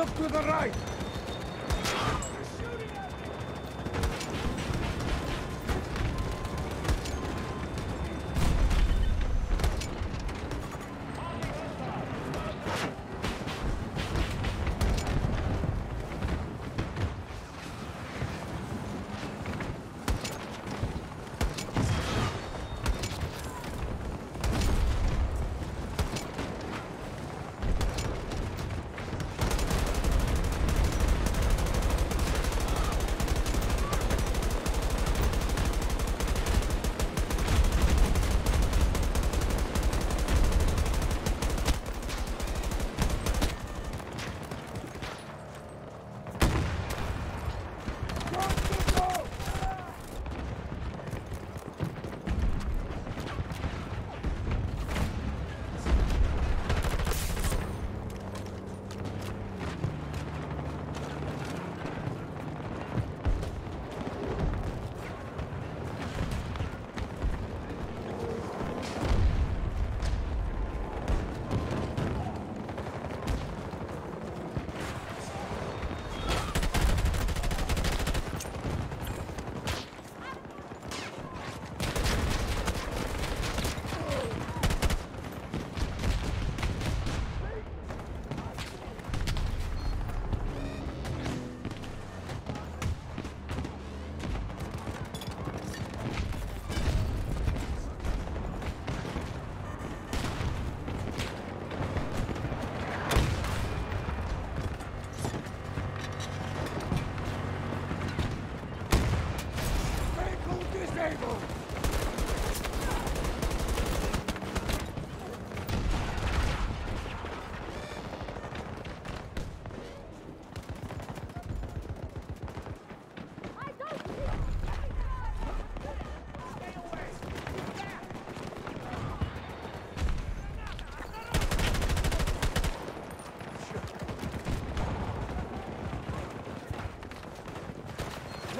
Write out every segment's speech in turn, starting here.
Look to the right!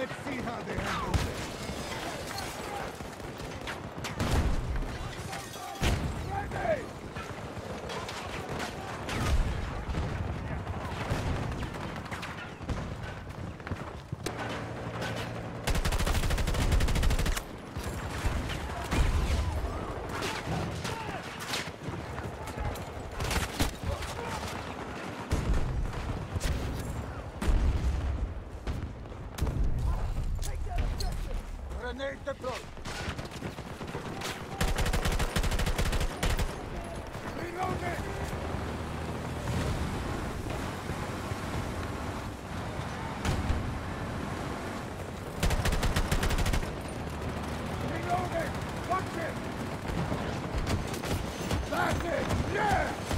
Let's see how they handle this. Grenade deployed. Reloading! Reloading! Watch it! That's it! Yeah!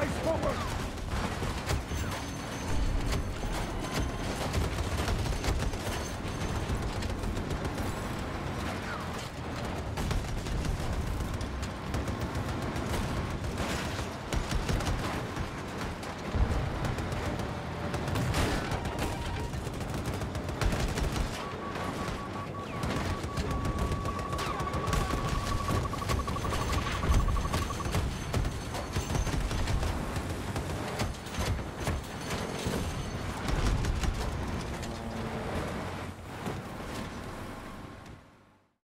I spoke